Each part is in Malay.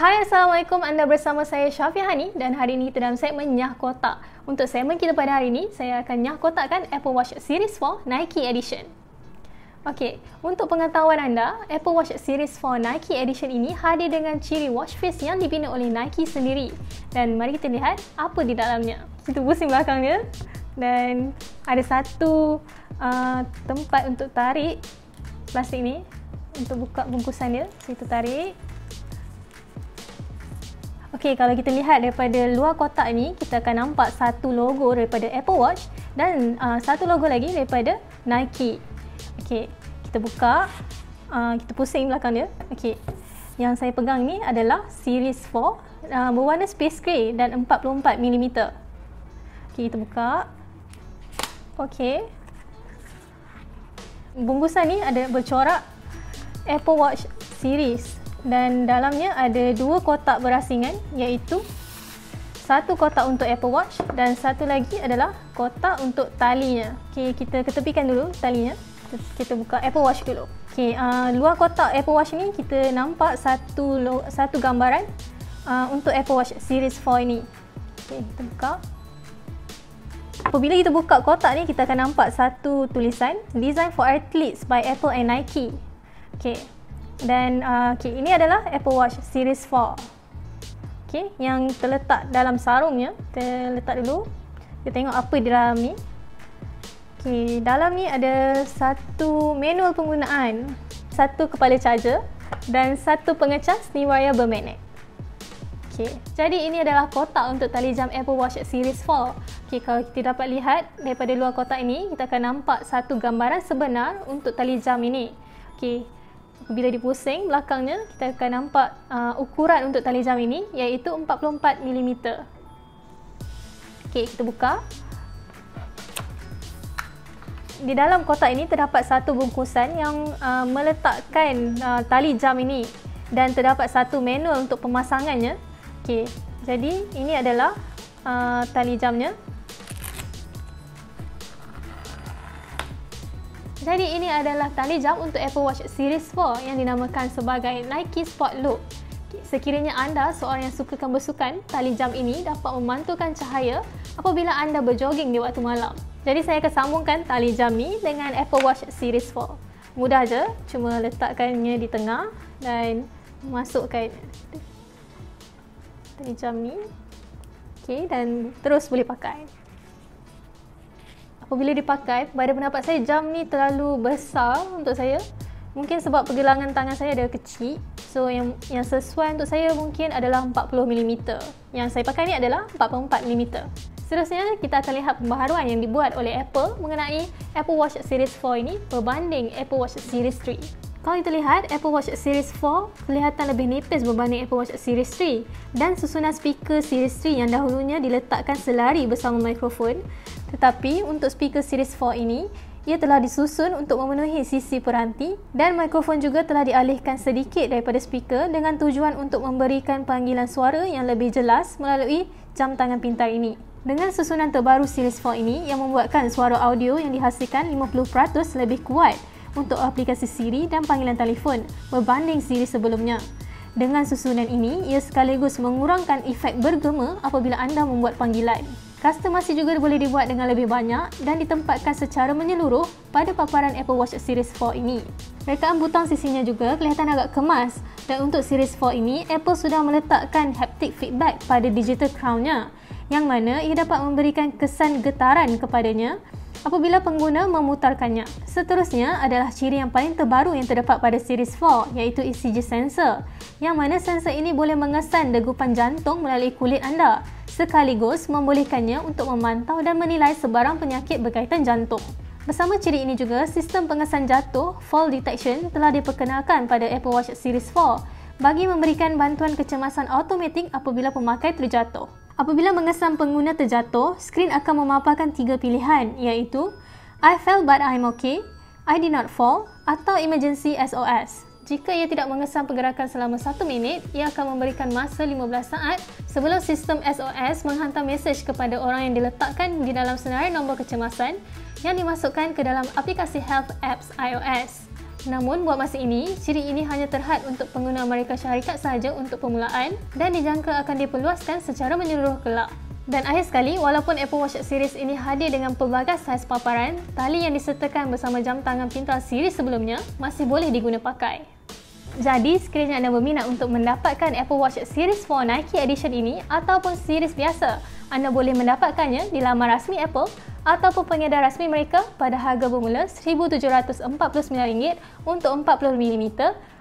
Hai Assalamualaikum, anda bersama saya Syafiq Hani dan hari ini kita dalam segmen Nyah Kotak. Untuk segmen kita pada hari ini, saya akan nyah kotakkan Apple Watch Series 4 Nike Edition. Okey, untuk pengetahuan anda, Apple Watch Series 4 Nike Edition ini hadir dengan ciri watch face yang dibina oleh Nike sendiri. Dan mari kita lihat apa di dalamnya. Kita pusing belakangnya dan ada satu uh, tempat untuk tarik plastik ni untuk buka bungkusan dia. So, kita tarik. Okey, kalau kita lihat daripada luar kotak ni, kita akan nampak satu logo daripada Apple Watch dan uh, satu logo lagi daripada Nike. Okey, kita buka. Uh, kita pusing belakang dia. Okey. Yang saya pegang ni adalah Series 4 uh, berwarna space grey dan 44 mm. Okey, kita buka. Okey. Bungkusan ni ada bercorak Apple Watch Series dan dalamnya ada dua kotak berasingan iaitu satu kotak untuk Apple Watch dan satu lagi adalah kotak untuk talinya. Okey, kita ketepikan dulu talinya. Kita buka Apple Watch dulu. Okey, uh, luar kotak Apple Watch ni kita nampak satu satu gambaran uh, untuk Apple Watch Series 4 ini. Okey, kita buka. Apabila kita buka kotak ni, kita akan nampak satu tulisan Design for Athletes by Apple and Nike. Okey, dan uh, okay, ini adalah Apple Watch Series 4. Okay, yang terletak dalam sarungnya. Kita letak dulu. Kita tengok apa di dalam ni. Okay, dalam ni ada satu manual penggunaan. Satu kepala charger dan satu pengecas nirwaya bermagnet. Okay, jadi ini adalah kotak untuk tali jam Apple Watch Series 4. Okay, kalau kita dapat lihat daripada luar kotak ini, kita akan nampak satu gambaran sebenar untuk tali jam ini. Okay, bila dipusing belakangnya kita akan nampak uh, ukuran untuk tali jam ini iaitu 44 mm. Okey, kita buka. Di dalam kotak ini terdapat satu bungkusan yang uh, meletakkan uh, tali jam ini dan terdapat satu manual untuk pemasangannya. Okey, jadi ini adalah uh, tali jamnya. Jadi ini adalah tali jam untuk Apple Watch Series 4 yang dinamakan sebagai Nike Sport Loop. Sekiranya anda seorang yang sukakan bersukan, tali jam ini dapat memantulkan cahaya apabila anda berjoging di waktu malam. Jadi saya akan sambungkan tali jam ni dengan Apple Watch Series 4. Mudah je, cuma letakkannya di tengah dan masukkan tali jam ni. Okay, dan terus boleh pakai apabila dipakai pada pendapat saya jam ni terlalu besar untuk saya. Mungkin sebab pergelangan tangan saya ada kecil. So yang yang sesuai untuk saya mungkin adalah 40mm yang saya pakai ni adalah 44mm seterusnya kita akan lihat pembaharuan yang dibuat oleh Apple mengenai Apple Watch Series 4 ini berbanding Apple Watch Series 3 kalau kita lihat Apple Watch Series 4 kelihatan lebih nipis berbanding Apple Watch Series 3 dan susunan speaker Series 3 yang dahulunya diletakkan selari bersama mikrofon. Tetapi untuk speaker series 4 ini, ia telah disusun untuk memenuhi sisi peranti dan mikrofon juga telah dialihkan sedikit daripada speaker dengan tujuan untuk memberikan panggilan suara yang lebih jelas melalui jam tangan pintar ini. Dengan susunan terbaru series 4 ini yang membuatkan suara audio yang dihasilkan 50% lebih kuat untuk aplikasi Siri dan panggilan telefon berbanding siri sebelumnya. Dengan susunan ini, ia sekaligus mengurangkan efek bergema apabila anda membuat panggilan. Customasi juga boleh dibuat dengan lebih banyak dan ditempatkan secara menyeluruh pada paparan Apple Watch Series 4 ini. Rekaan butang sisinya juga kelihatan agak kemas dan untuk Series 4 ini, Apple sudah meletakkan haptic feedback pada digital crown-nya yang mana ia dapat memberikan kesan getaran kepadanya apabila pengguna memutarkannya. Seterusnya adalah ciri yang paling terbaru yang terdapat pada Series 4 iaitu ECG sensor yang mana sensor ini boleh mengesan degupan jantung melalui kulit anda sekaligus membolehkannya untuk memantau dan menilai sebarang penyakit berkaitan jantung. Bersama ciri ini juga, sistem pengesan jatuh fall detection telah diperkenalkan pada Apple Watch Series 4 bagi memberikan bantuan kecemasan automatik apabila pemakai terjatuh. Apabila mengesan pengguna terjatuh, skrin akan memaparkan tiga pilihan iaitu I fell but I'm okay, I did not fall atau emergency SOS. Jika ia tidak mengesan pergerakan selama 1 minit, ia akan memberikan masa 15 saat sebelum sistem SOS menghantar mesej kepada orang yang diletakkan di dalam senarai nombor kecemasan yang dimasukkan ke dalam aplikasi Health Apps iOS. Namun buat masa ini, ciri ini hanya terhad untuk pengguna Amerika Syarikat sahaja untuk permulaan dan dijangka akan diperluaskan secara menyeluruh kelak. Dan akhir sekali, walaupun Apple Watch series ini hadir dengan pelbagai saiz paparan, tali yang disertakan bersama jam tangan pintar series sebelumnya masih boleh diguna pakai. Jadi, sekiranya anda berminat untuk mendapatkan Apple Watch Series 4 Nike Edition ini ataupun series biasa, anda boleh mendapatkannya di laman rasmi Apple ataupun pengedar rasmi mereka pada harga bermula RM1,749 untuk 40mm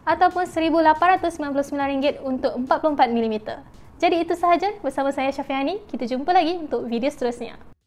ataupun RM1,899 untuk 44mm. Jadi itu sahaja bersama saya Syafiani. Kita jumpa lagi untuk video seterusnya.